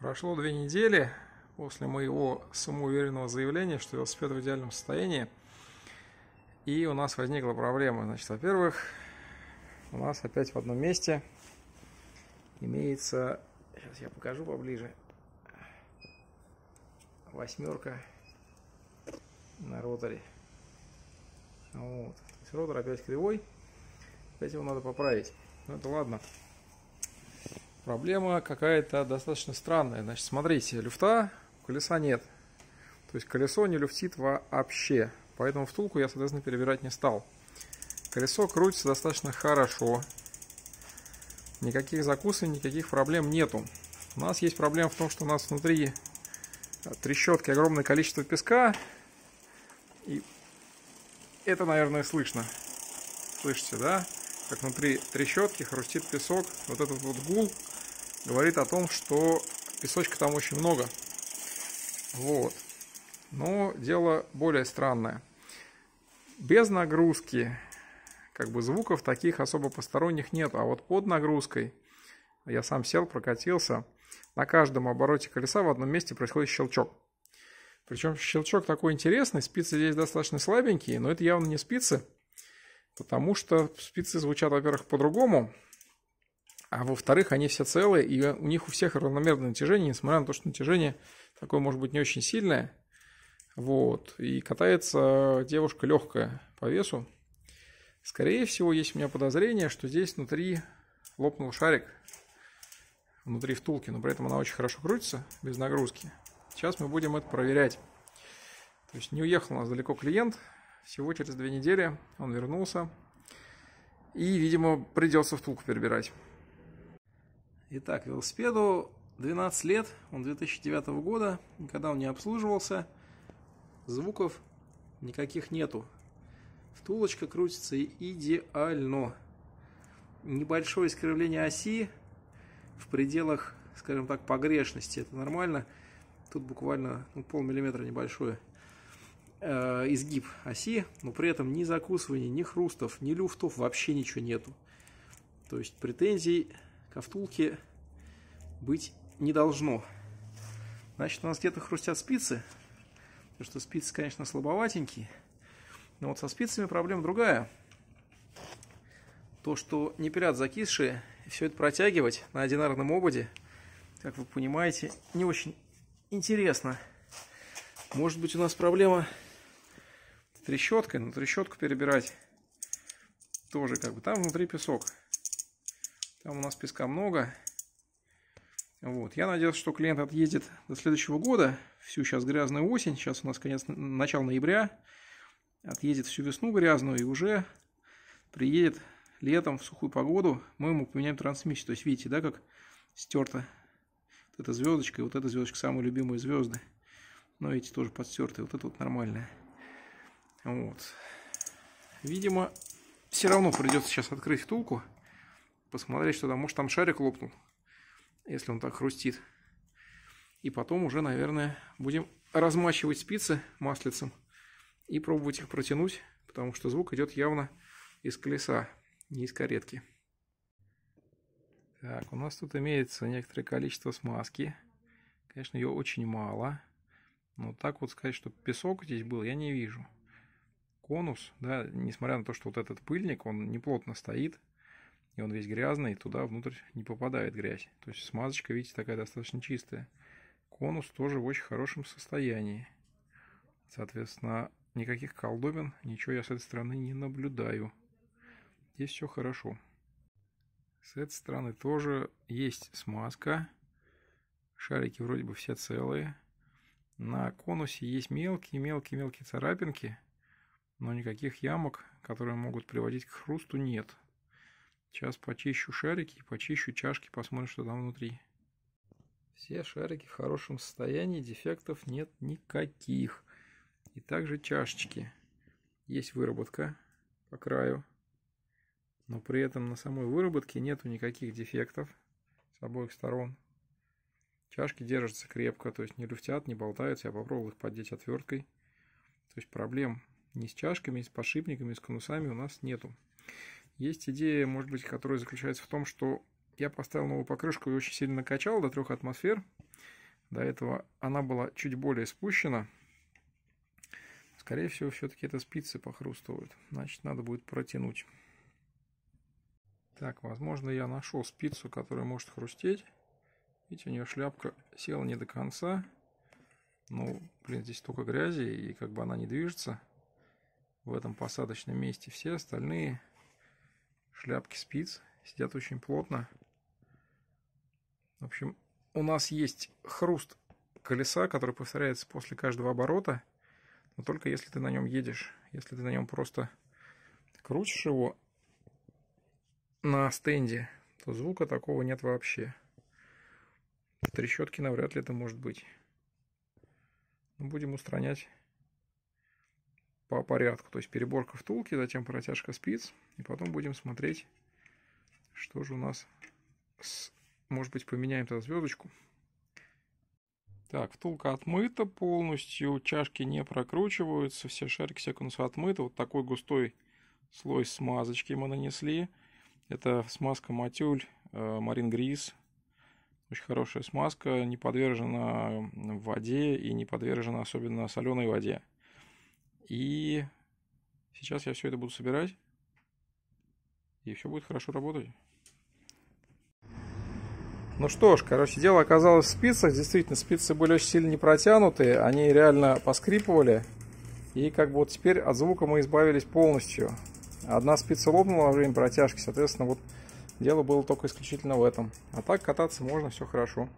Прошло две недели после моего самоуверенного заявления, что велосипед в идеальном состоянии. И у нас возникла проблема. Значит, во-первых, у нас опять в одном месте имеется... Сейчас я покажу поближе. Восьмерка на роторе. Вот. То есть ротор опять кривой. Опять его надо поправить. Ну это ладно. Проблема какая-то достаточно странная. Значит, смотрите, люфта колеса нет. То есть колесо не люфтит вообще. Поэтому втулку я, соответственно, перебирать не стал. Колесо крутится достаточно хорошо. Никаких закусов, никаких проблем нету. У нас есть проблема в том, что у нас внутри трещотки огромное количество песка. И это, наверное, слышно. Слышите, да? Как внутри трещотки хрустит песок. Вот этот вот гул говорит о том, что песочка там очень много. Вот. Но дело более странное. Без нагрузки, как бы звуков таких особо посторонних нет. А вот под нагрузкой, я сам сел, прокатился, на каждом обороте колеса в одном месте происходит щелчок. Причем щелчок такой интересный, спицы здесь достаточно слабенькие, но это явно не спицы, потому что спицы звучат, во-первых, по-другому, а во-вторых, они все целые, и у них у всех равномерное натяжение, несмотря на то, что натяжение такое может быть не очень сильное. Вот. И катается девушка легкая по весу. Скорее всего, есть у меня подозрение, что здесь внутри лопнул шарик внутри втулки, но при этом она очень хорошо крутится, без нагрузки. Сейчас мы будем это проверять. То есть не уехал у нас далеко клиент, всего через две недели он вернулся. И, видимо, придется втулку перебирать. Итак, велосипеду 12 лет, он 2009 года, никогда он не обслуживался, звуков никаких нету. Втулочка крутится идеально. Небольшое искривление оси в пределах, скажем так, погрешности, это нормально. Тут буквально ну, полмиллиметра небольшое э, изгиб оси, но при этом ни закусываний, ни хрустов, ни люфтов, вообще ничего нету. То есть претензий ко втулке быть не должно. Значит, у нас где-то хрустят спицы. Потому что спицы, конечно, слабоватенькие. Но вот со спицами проблема другая. То, что не пирят закисшие, все это протягивать на одинарном ободе, как вы понимаете, не очень интересно. Может быть, у нас проблема с трещоткой, но трещотку перебирать тоже как бы. Там внутри песок. Там у нас песка много. Вот. Я надеюсь, что клиент отъедет до следующего года. Всю сейчас грязную осень. Сейчас у нас конец, начало ноября. Отъедет всю весну грязную и уже приедет летом в сухую погоду. Мы ему поменяем трансмиссию. То есть, видите, да, как стерто вот эта звездочка и вот эта звездочка. Самые любимые звезды. Но эти тоже подстертые. Вот это вот нормальное. Вот. Видимо, все равно придется сейчас открыть втулку посмотреть, что там, может там шарик лопнул, если он так хрустит. И потом уже, наверное, будем размачивать спицы маслицем и пробовать их протянуть, потому что звук идет явно из колеса, не из каретки. Так, у нас тут имеется некоторое количество смазки. Конечно, ее очень мало. Но так вот сказать, что песок здесь был, я не вижу. Конус, да, несмотря на то, что вот этот пыльник, он неплотно стоит, и он весь грязный, туда внутрь не попадает грязь. То есть смазочка, видите, такая достаточно чистая. Конус тоже в очень хорошем состоянии. Соответственно, никаких колдобин, ничего я с этой стороны не наблюдаю. Здесь все хорошо. С этой стороны тоже есть смазка. Шарики вроде бы все целые. На конусе есть мелкие-мелкие-мелкие царапинки, но никаких ямок, которые могут приводить к хрусту, нет. Сейчас почищу шарики, почищу чашки, посмотрим, что там внутри. Все шарики в хорошем состоянии, дефектов нет никаких. И также чашечки. Есть выработка по краю. Но при этом на самой выработке нету никаких дефектов с обоих сторон. Чашки держатся крепко, то есть не люфтят, не болтаются. Я попробовал их поддеть отверткой. То есть проблем ни с чашками, ни с подшипниками, ни с конусами у нас нету. Есть идея, может быть, которая заключается в том, что я поставил новую покрышку и очень сильно накачал до трех атмосфер. До этого она была чуть более спущена. Скорее всего, все-таки это спицы похрустывают. Значит, надо будет протянуть. Так, возможно, я нашел спицу, которая может хрустеть. Видите, у нее шляпка села не до конца. Ну, блин, здесь столько грязи, и как бы она не движется в этом посадочном месте. Все остальные шляпки спиц сидят очень плотно. В общем, у нас есть хруст колеса, который повторяется после каждого оборота, но только если ты на нем едешь. Если ты на нем просто крутишь его на стенде, то звука такого нет вообще. В трещотке навряд ли это может быть. Будем устранять по порядку. То есть переборка втулки, затем протяжка спиц. И потом будем смотреть, что же у нас с... Может быть, поменяем тогда звездочку. Так, втулка отмыта полностью, чашки не прокручиваются, все шарики секунсы отмыты. Вот такой густой слой смазочки мы нанесли. Это смазка Матюль Марин Грис. Очень хорошая смазка, не подвержена воде и не подвержена особенно соленой воде. И сейчас я все это буду собирать, и все будет хорошо работать. Ну что ж, короче, дело оказалось в спицах. Действительно, спицы были очень сильно не протянутые. Они реально поскрипывали. И как бы вот теперь от звука мы избавились полностью. Одна спица лопнула во время протяжки. Соответственно, вот дело было только исключительно в этом. А так кататься можно, все хорошо.